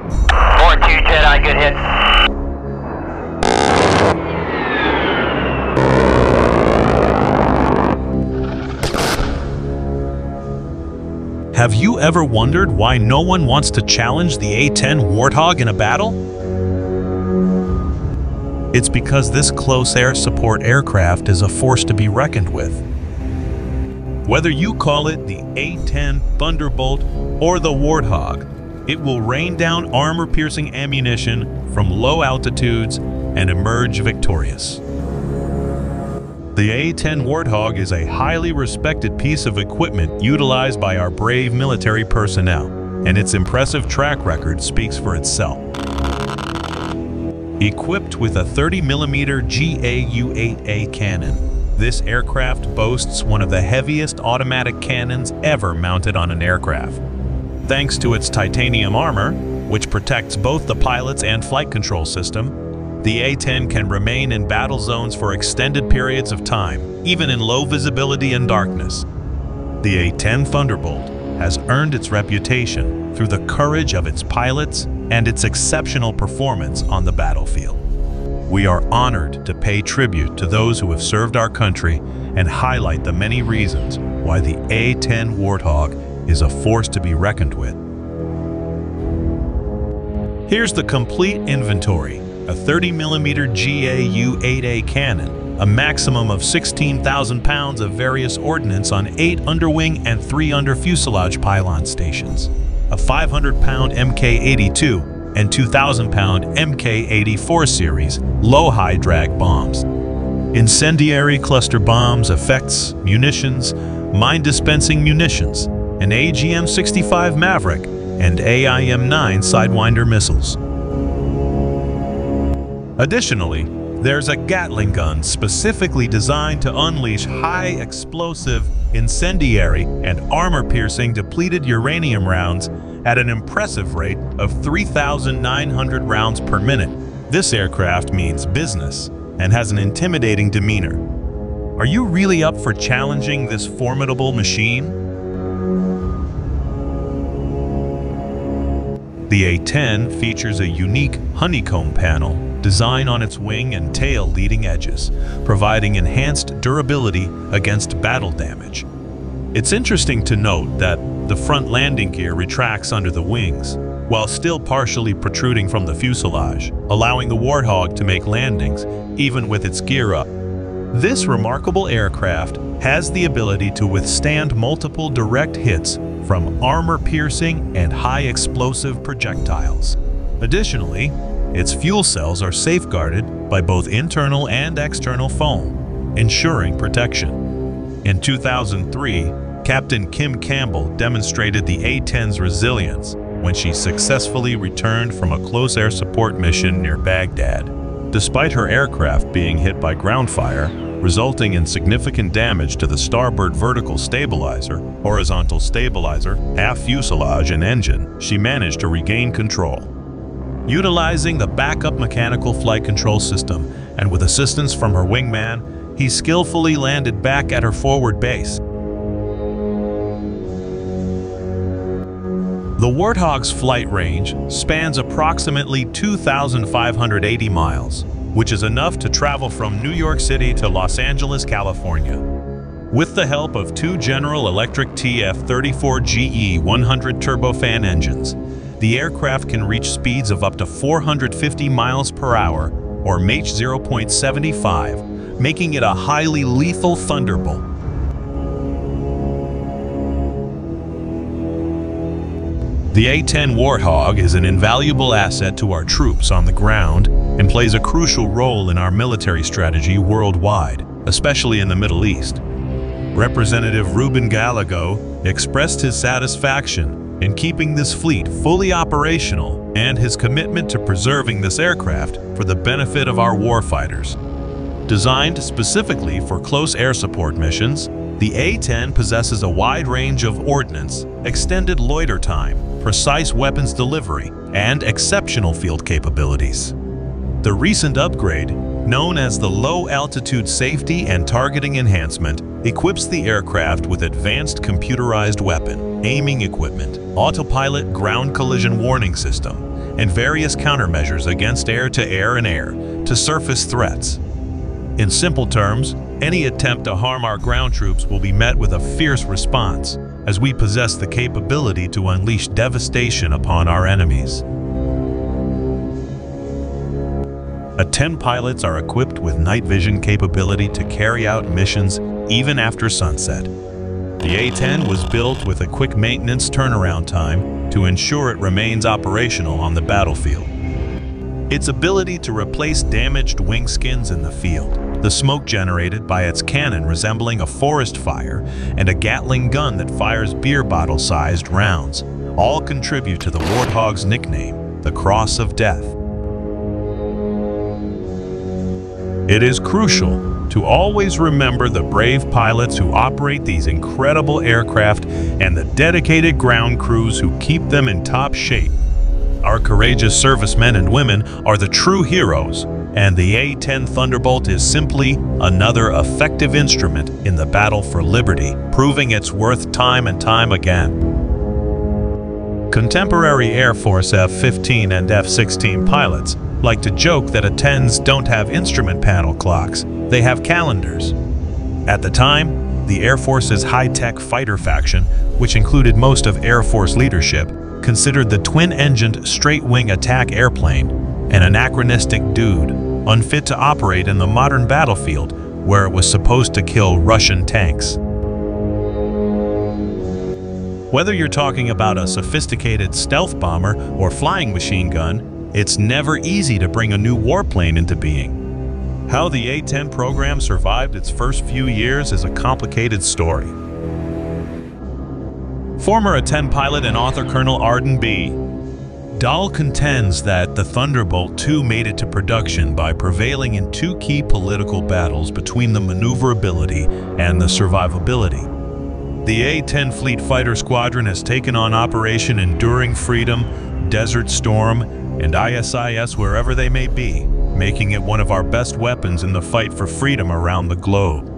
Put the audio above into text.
Four two Jedi, good hit. Have you ever wondered why no one wants to challenge the A-10 Warthog in a battle? It's because this close air support aircraft is a force to be reckoned with. Whether you call it the A-10 Thunderbolt or the Warthog, it will rain down armor-piercing ammunition from low altitudes and emerge victorious. The A-10 Warthog is a highly respected piece of equipment utilized by our brave military personnel, and its impressive track record speaks for itself. Equipped with a 30mm GAU-8A cannon, this aircraft boasts one of the heaviest automatic cannons ever mounted on an aircraft. Thanks to its titanium armor, which protects both the pilot's and flight control system, the A-10 can remain in battle zones for extended periods of time, even in low visibility and darkness. The A-10 Thunderbolt has earned its reputation through the courage of its pilots and its exceptional performance on the battlefield. We are honored to pay tribute to those who have served our country and highlight the many reasons why the A-10 Warthog is a force to be reckoned with. Here's the complete inventory a 30mm GAU-8A cannon, a maximum of 16,000 pounds of various ordnance on eight underwing and three under fuselage pylon stations, a 500-pound Mk-82 and 2,000-pound Mk-84 series low-high drag bombs, incendiary cluster bombs, effects, munitions, mine-dispensing munitions, an AGM-65 Maverick, and AIM-9 Sidewinder missiles. Additionally, there's a Gatling gun specifically designed to unleash high explosive, incendiary, and armor-piercing depleted uranium rounds at an impressive rate of 3,900 rounds per minute. This aircraft means business and has an intimidating demeanor. Are you really up for challenging this formidable machine? The A-10 features a unique honeycomb panel design on its wing and tail leading edges, providing enhanced durability against battle damage. It's interesting to note that the front landing gear retracts under the wings, while still partially protruding from the fuselage, allowing the Warthog to make landings even with its gear up. This remarkable aircraft has the ability to withstand multiple direct hits from armor-piercing and high-explosive projectiles. Additionally, its fuel cells are safeguarded by both internal and external foam, ensuring protection. In 2003, Captain Kim Campbell demonstrated the A-10's resilience when she successfully returned from a close air support mission near Baghdad. Despite her aircraft being hit by ground fire, resulting in significant damage to the starboard vertical stabilizer, horizontal stabilizer, half fuselage, and engine, she managed to regain control. Utilizing the backup mechanical flight control system and with assistance from her wingman, he skillfully landed back at her forward base. The Warthog's flight range spans approximately 2,580 miles, which is enough to travel from New York City to Los Angeles, California. With the help of two General Electric TF-34GE 100 turbofan engines, the aircraft can reach speeds of up to 450 miles per hour or Mach 0.75, making it a highly lethal thunderbolt. The A-10 Warthog is an invaluable asset to our troops on the ground and plays a crucial role in our military strategy worldwide, especially in the Middle East. Representative Ruben Gallego expressed his satisfaction in keeping this fleet fully operational and his commitment to preserving this aircraft for the benefit of our warfighters. Designed specifically for close air support missions, the A-10 possesses a wide range of ordnance, extended loiter time, precise weapons delivery, and exceptional field capabilities. The recent upgrade, known as the Low Altitude Safety and Targeting Enhancement, equips the aircraft with advanced computerized weapon, aiming equipment, autopilot ground collision warning system, and various countermeasures against air-to-air and air-to-surface threats. In simple terms, any attempt to harm our ground troops will be met with a fierce response, as we possess the capability to unleash devastation upon our enemies. A-10 pilots are equipped with night vision capability to carry out missions even after sunset. The A-10 was built with a quick maintenance turnaround time to ensure it remains operational on the battlefield. Its ability to replace damaged wing skins in the field, the smoke generated by its cannon resembling a forest fire, and a Gatling gun that fires beer bottle-sized rounds, all contribute to the Warthog's nickname, the Cross of Death. It is crucial to always remember the brave pilots who operate these incredible aircraft and the dedicated ground crews who keep them in top shape. Our courageous servicemen and women are the true heroes, and the A-10 Thunderbolt is simply another effective instrument in the battle for liberty, proving its worth time and time again. Contemporary Air Force F-15 and F-16 pilots like to joke that A-10s don't have instrument panel clocks, they have calendars. At the time, the Air Force's high-tech fighter faction, which included most of Air Force leadership, considered the twin-engined straight-wing attack airplane an anachronistic dude, unfit to operate in the modern battlefield where it was supposed to kill Russian tanks. Whether you're talking about a sophisticated stealth bomber or flying machine gun, it's never easy to bring a new warplane into being. How the A-10 program survived its first few years is a complicated story. Former A-10 pilot and author Colonel Arden B. Dahl contends that the Thunderbolt II made it to production by prevailing in two key political battles between the maneuverability and the survivability. The A-10 Fleet Fighter Squadron has taken on Operation Enduring Freedom, Desert Storm, and ISIS wherever they may be, making it one of our best weapons in the fight for freedom around the globe.